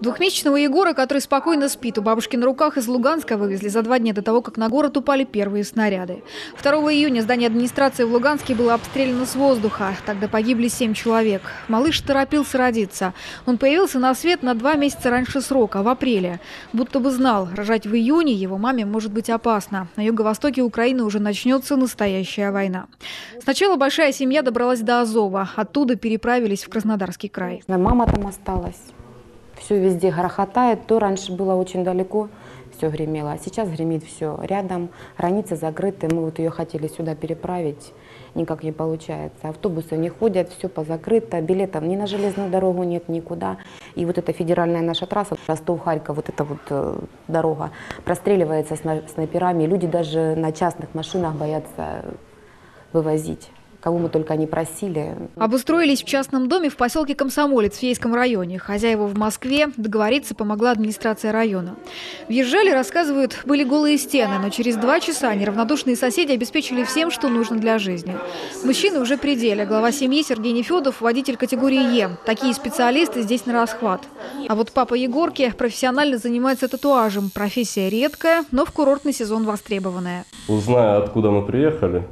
Двухмесячного Егора, который спокойно спит у бабушки на руках, из Луганска вывезли за два дня до того, как на город упали первые снаряды. 2 июня здание администрации в Луганске было обстреляно с воздуха. Тогда погибли семь человек. Малыш торопился родиться. Он появился на свет на два месяца раньше срока, в апреле. Будто бы знал, рожать в июне его маме может быть опасно. На юго-востоке Украины уже начнется настоящая война. Сначала большая семья добралась до Азова. Оттуда переправились в Краснодарский край. Мама там осталась. Все везде грохотает. То раньше было очень далеко, все гремело. А сейчас гремит все рядом. Границы закрыты. Мы вот ее хотели сюда переправить. Никак не получается. Автобусы не ходят, все позакрыто. Билетов ни на железную дорогу нет никуда. И вот эта федеральная наша трасса, Ростов-Харьков, вот эта вот э, дорога простреливается сна- снайперами. Люди даже на частных машинах боятся вывозить. Кого мы только не просили. Обустроились в частном доме в поселке Комсомолец в Ейском районе. Хозяева в Москве. Договориться помогла администрация района. Въезжали, рассказывают, были голые стены, но через два часа неравнодушные соседи обеспечили всем, что нужно для жизни. Мужчины уже при деле. Глава семьи Сергей Нефедов – водитель категории Е. Такие специалисты здесь на расхват. А вот папа Егорки профессионально занимается татуажем. Профессия редкая, но в курортный сезон востребованная. Узная, откуда мы приехали,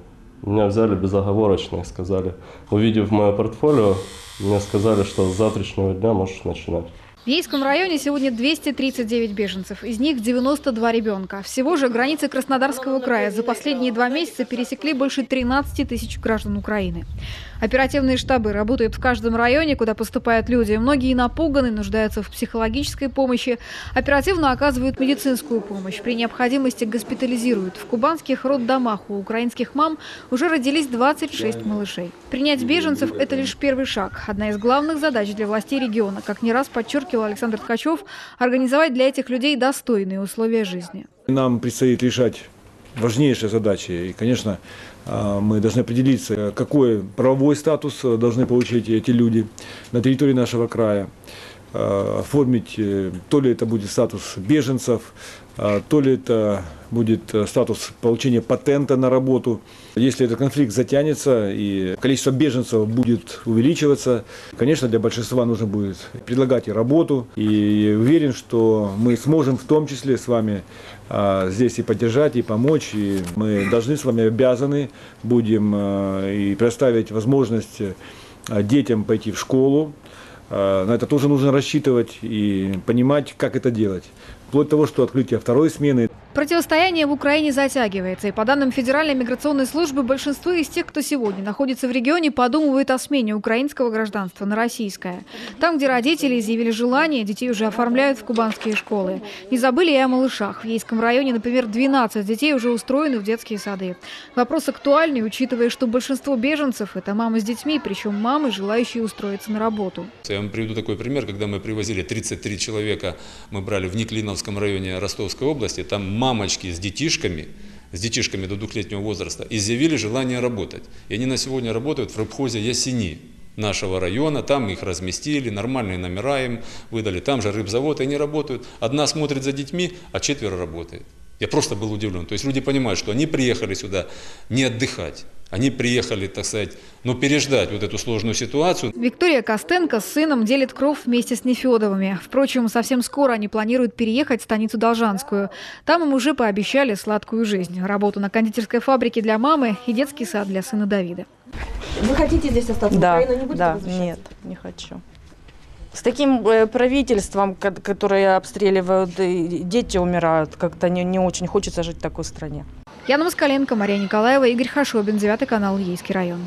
меня взяли безоговорочно и сказали, увидев мое портфолио, мне сказали, что с завтрашнего дня можешь начинать. В Ейском районе сегодня 239 беженцев, из них 92 ребенка. Всего же границы Краснодарского края за последние два месяца пересекли больше 13 тысяч граждан Украины. Оперативные штабы работают в каждом районе, куда поступают люди. Многие напуганы, нуждаются в психологической помощи, оперативно оказывают медицинскую помощь, при необходимости госпитализируют. В кубанских роддомах у украинских мам уже родились 26 малышей. Принять беженцев – это лишь первый шаг. Одна из главных задач для властей региона, как не раз подчеркивал Александр Ткачев, организовать для этих людей достойные условия жизни. Нам предстоит решать важнейшие задачи. И, конечно, а, мы должны определиться, какой правовой статус должны получить эти люди на территории нашего края. А, Оформить, э, то ли это будет статус беженцев, а, то ли это будет э, статус получения патента на работу. Если этот конфликт затянется и количество беженцев будет увеличиваться, конечно, для большинства нужно будет предлагать и работу. И уверен, что мы сможем в том числе с вами здесь и поддержать, и помочь. И мы должны с вами обязаны будем и предоставить возможность детям пойти в школу. А, На это тоже нужно рассчитывать и понимать, как это делать. Вплоть до того, что открытие второй смены Противостояние в Украине затягивается, и по данным Федеральной миграционной службы, большинство из тех, кто сегодня находится в регионе, подумывает о смене украинского гражданства на российское. Там, где родители изъявили желание, детей уже оформляют в кубанские школы. Не забыли и о малышах. В Ейском районе, например, 12 детей уже устроены в детские сады. Вопрос актуальный, учитывая, что большинство беженцев – это мамы с детьми, причем мамы, желающие устроиться на работу. Я вам приведу такой пример, когда мы привозили 33 человека, мы брали в Никлиновском районе Ростовской области, там мамочки с детишками, с детишками до двухлетнего возраста, изъявили желание работать. И они на сегодня работают в рыбхозе Ясени нашего района, там их разместили, нормальные номера им выдали, там же рыбзавод, и они работают. Одна смотрит за детьми, а четверо работает. Я просто был удивлен. То есть люди понимают, что они приехали сюда не отдыхать, они приехали, так сказать, ну, переждать вот эту сложную ситуацию. Виктория Костенко с сыном делит кров вместе с Нефедовыми. Впрочем, совсем скоро они планируют переехать в станицу Должанскую. Там им уже пообещали сладкую жизнь. Работу на кондитерской фабрике для мамы и детский сад для сына Давида. Вы хотите здесь остаться? Да, в Украину не будете да, нет, не хочу. С таким э, правительством, ко- которое обстреливают, дети умирают, как-то не, не очень хочется жить в такой стране. Яна Москаленко, Мария Николаева, Игорь Хашобин, 9 канал, Ейский район.